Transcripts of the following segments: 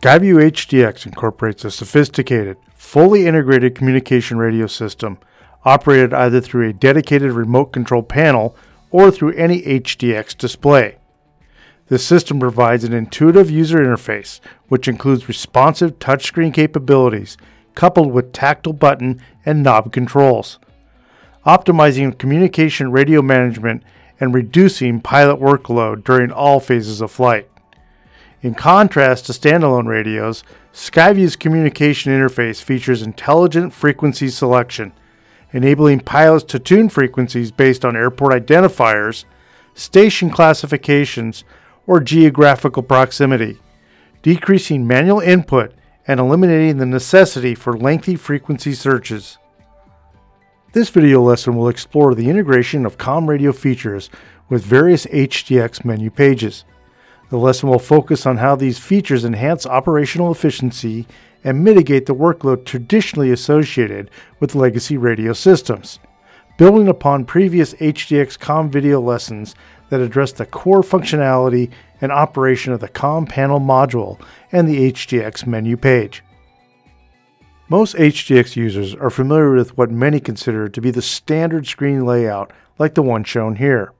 Skyview HDX incorporates a sophisticated, fully integrated communication radio system operated either through a dedicated remote control panel or through any HDX display. This system provides an intuitive user interface, which includes responsive touchscreen capabilities coupled with tactile button and knob controls, optimizing communication radio management and reducing pilot workload during all phases of flight. In contrast to standalone radios, Skyview's communication interface features intelligent frequency selection, enabling pilots to tune frequencies based on airport identifiers, station classifications, or geographical proximity, decreasing manual input and eliminating the necessity for lengthy frequency searches. This video lesson will explore the integration of COM radio features with various HDX menu pages. The lesson will focus on how these features enhance operational efficiency and mitigate the workload traditionally associated with legacy radio systems. Building upon previous HDX COM video lessons that address the core functionality and operation of the COM panel module and the HDX menu page. Most HDX users are familiar with what many consider to be the standard screen layout like the one shown here.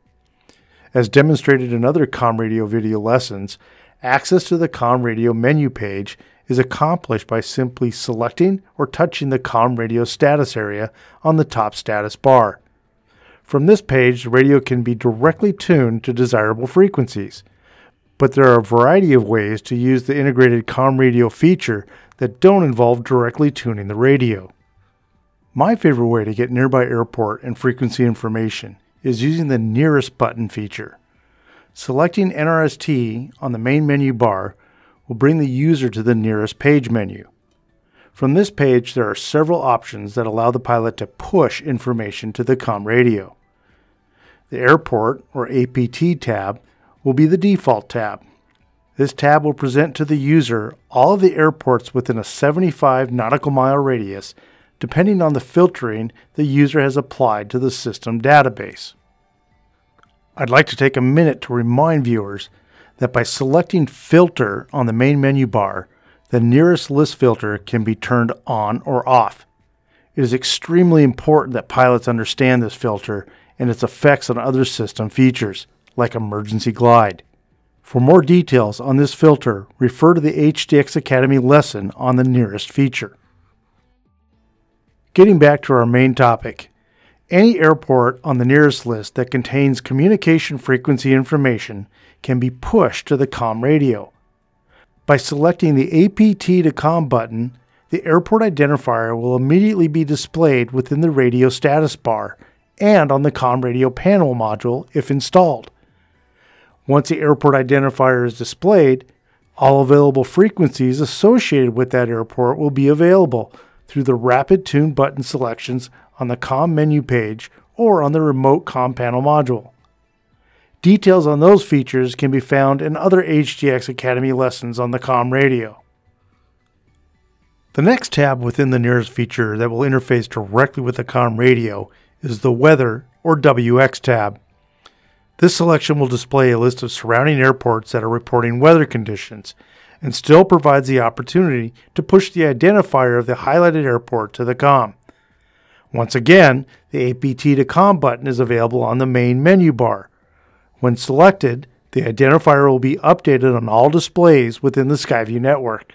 As demonstrated in other COM radio video lessons, access to the COM radio menu page is accomplished by simply selecting or touching the COM radio status area on the top status bar. From this page, the radio can be directly tuned to desirable frequencies. But there are a variety of ways to use the integrated COM radio feature that don't involve directly tuning the radio. My favorite way to get nearby airport and frequency information is using the nearest button feature. Selecting NRST on the main menu bar will bring the user to the nearest page menu. From this page, there are several options that allow the pilot to push information to the COM radio. The Airport or APT tab will be the default tab. This tab will present to the user all of the airports within a 75 nautical mile radius depending on the filtering the user has applied to the system database. I'd like to take a minute to remind viewers that by selecting Filter on the main menu bar, the nearest list filter can be turned on or off. It is extremely important that pilots understand this filter and its effects on other system features, like emergency glide. For more details on this filter, refer to the HDX Academy lesson on the nearest feature. Getting back to our main topic, any airport on the nearest list that contains communication frequency information can be pushed to the COM radio. By selecting the APT to COM button, the airport identifier will immediately be displayed within the radio status bar and on the COM radio panel module if installed. Once the airport identifier is displayed, all available frequencies associated with that airport will be available through the Rapid Tune button selections on the COM menu page or on the remote COM panel module. Details on those features can be found in other HDX Academy lessons on the COM radio. The next tab within the nearest feature that will interface directly with the COM radio is the Weather or WX tab. This selection will display a list of surrounding airports that are reporting weather conditions and still provides the opportunity to push the identifier of the highlighted airport to the COM. Once again, the APT to COM button is available on the main menu bar. When selected, the identifier will be updated on all displays within the Skyview network.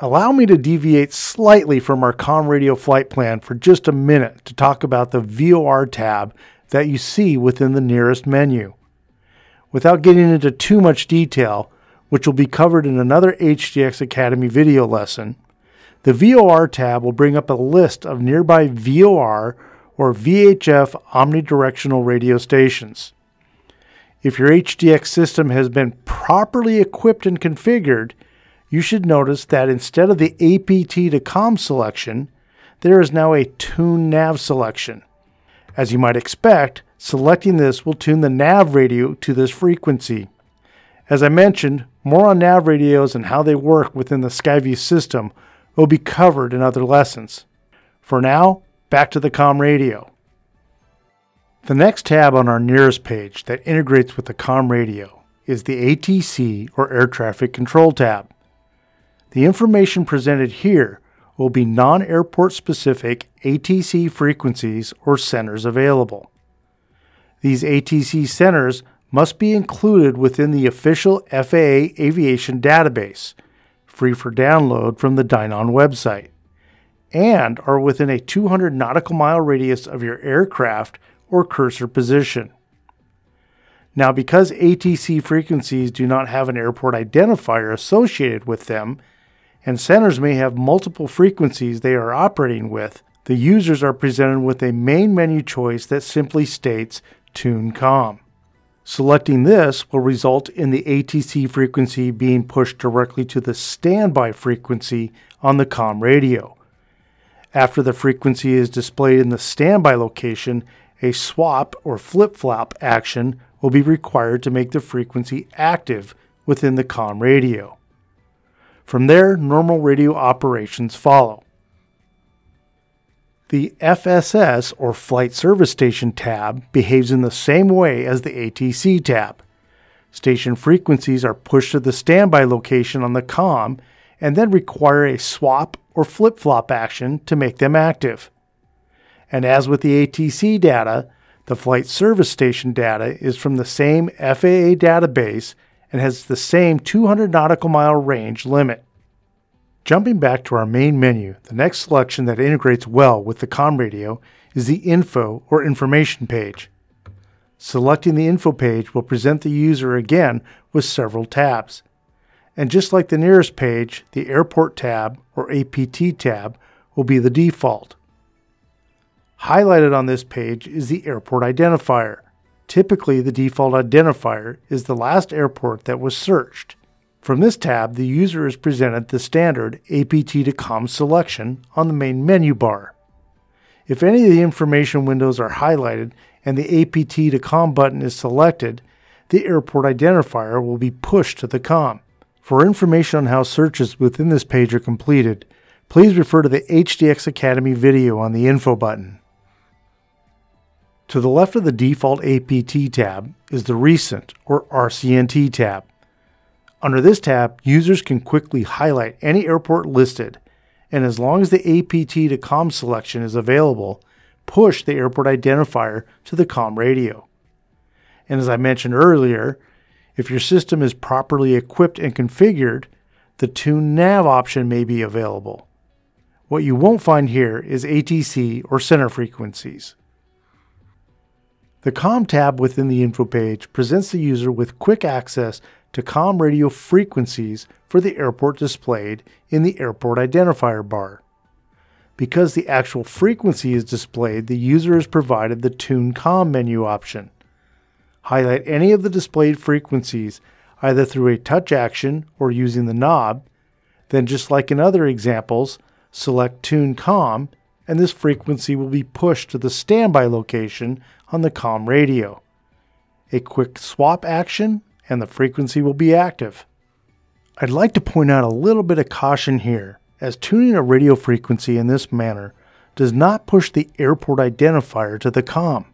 Allow me to deviate slightly from our COM radio flight plan for just a minute to talk about the VOR tab that you see within the nearest menu. Without getting into too much detail, which will be covered in another HDX Academy video lesson, the VOR tab will bring up a list of nearby VOR or VHF omnidirectional radio stations. If your HDX system has been properly equipped and configured, you should notice that instead of the APT to COM selection, there is now a Tune Nav selection. As you might expect, selecting this will tune the nav radio to this frequency. As I mentioned, more on nav radios and how they work within the Skyview system will be covered in other lessons. For now, back to the COM radio. The next tab on our nearest page that integrates with the COM radio is the ATC or Air Traffic Control tab. The information presented here will be non airport specific ATC frequencies or centers available. These ATC centers must be included within the official FAA aviation database, free for download from the Dynon website, and are within a 200 nautical mile radius of your aircraft or cursor position. Now, because ATC frequencies do not have an airport identifier associated with them, and centers may have multiple frequencies they are operating with, the users are presented with a main menu choice that simply states Tune COM. Selecting this will result in the ATC frequency being pushed directly to the standby frequency on the COM radio. After the frequency is displayed in the standby location, a swap or flip flop action will be required to make the frequency active within the COM radio. From there, normal radio operations follow. The FSS or Flight Service Station tab behaves in the same way as the ATC tab. Station frequencies are pushed to the standby location on the COM and then require a swap or flip flop action to make them active. And as with the ATC data, the Flight Service Station data is from the same FAA database and has the same 200 nautical mile range limit. Jumping back to our main menu, the next selection that integrates well with the COM radio is the Info or Information page. Selecting the Info page will present the user again with several tabs. And just like the nearest page, the Airport tab or APT tab will be the default. Highlighted on this page is the Airport Identifier. Typically, the default identifier is the last airport that was searched. From this tab, the user is presented the standard APT to COM selection on the main menu bar. If any of the information windows are highlighted and the APT to COM button is selected, the airport identifier will be pushed to the COM. For information on how searches within this page are completed, please refer to the HDX Academy video on the info button. To the left of the default APT tab is the Recent or RCNT tab. Under this tab, users can quickly highlight any airport listed, and as long as the APT to COM selection is available, push the airport identifier to the COM radio. And as I mentioned earlier, if your system is properly equipped and configured, the Tune Nav option may be available. What you won't find here is ATC or center frequencies. The COM tab within the info page presents the user with quick access to COM radio frequencies for the airport displayed in the airport identifier bar. Because the actual frequency is displayed, the user is provided the Tune COM menu option. Highlight any of the displayed frequencies either through a touch action or using the knob, then just like in other examples, select Tune COM and this frequency will be pushed to the standby location on the COM radio. A quick swap action and the frequency will be active. I'd like to point out a little bit of caution here, as tuning a radio frequency in this manner does not push the airport identifier to the COM.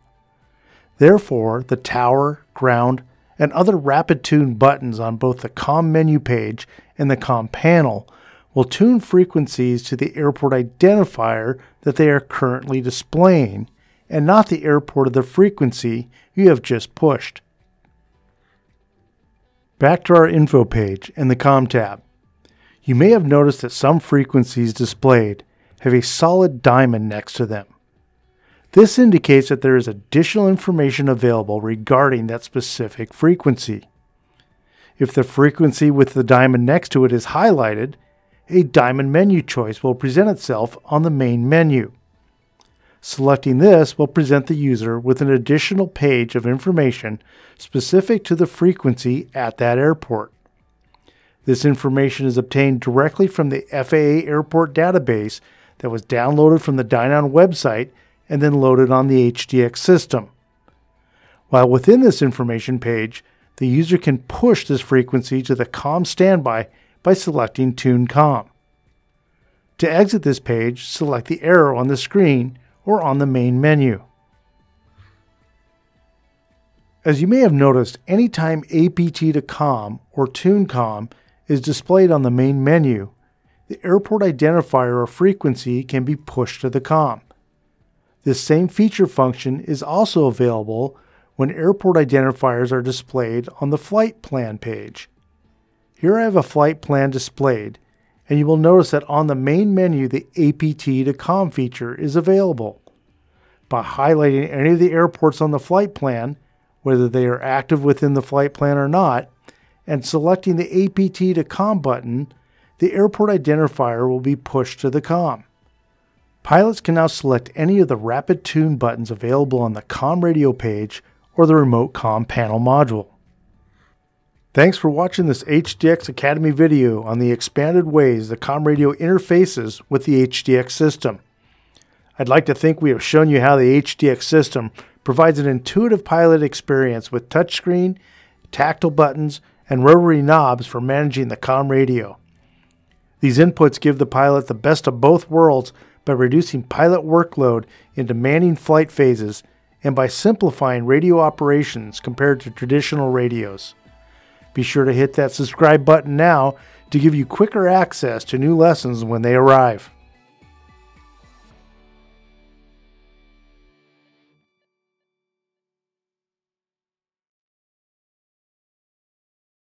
Therefore, the tower, ground, and other rapid tune buttons on both the COM menu page and the COM panel will tune frequencies to the airport identifier that they are currently displaying and not the airport of the frequency you have just pushed. Back to our info page and the COM tab. You may have noticed that some frequencies displayed have a solid diamond next to them. This indicates that there is additional information available regarding that specific frequency. If the frequency with the diamond next to it is highlighted, a diamond menu choice will present itself on the main menu. Selecting this will present the user with an additional page of information specific to the frequency at that airport. This information is obtained directly from the FAA airport database that was downloaded from the Dynon website and then loaded on the HDX system. While within this information page, the user can push this frequency to the COM standby by selecting Tune COM. To exit this page, select the arrow on the screen or on the main menu. As you may have noticed, anytime APT to COM or Tune COM is displayed on the main menu, the airport identifier or frequency can be pushed to the COM. This same feature function is also available when airport identifiers are displayed on the flight plan page. Here I have a flight plan displayed, and you will notice that on the main menu the APT to COM feature is available. By highlighting any of the airports on the flight plan, whether they are active within the flight plan or not, and selecting the APT to COM button, the airport identifier will be pushed to the COM. Pilots can now select any of the rapid tune buttons available on the COM radio page or the remote COM panel module. Thanks for watching this HDX Academy video on the expanded ways the COM radio interfaces with the HDX system. I'd like to think we have shown you how the HDX system provides an intuitive pilot experience with touchscreen, tactile buttons, and rotary knobs for managing the COM radio. These inputs give the pilot the best of both worlds by reducing pilot workload in demanding flight phases and by simplifying radio operations compared to traditional radios. Be sure to hit that subscribe button now to give you quicker access to new lessons when they arrive.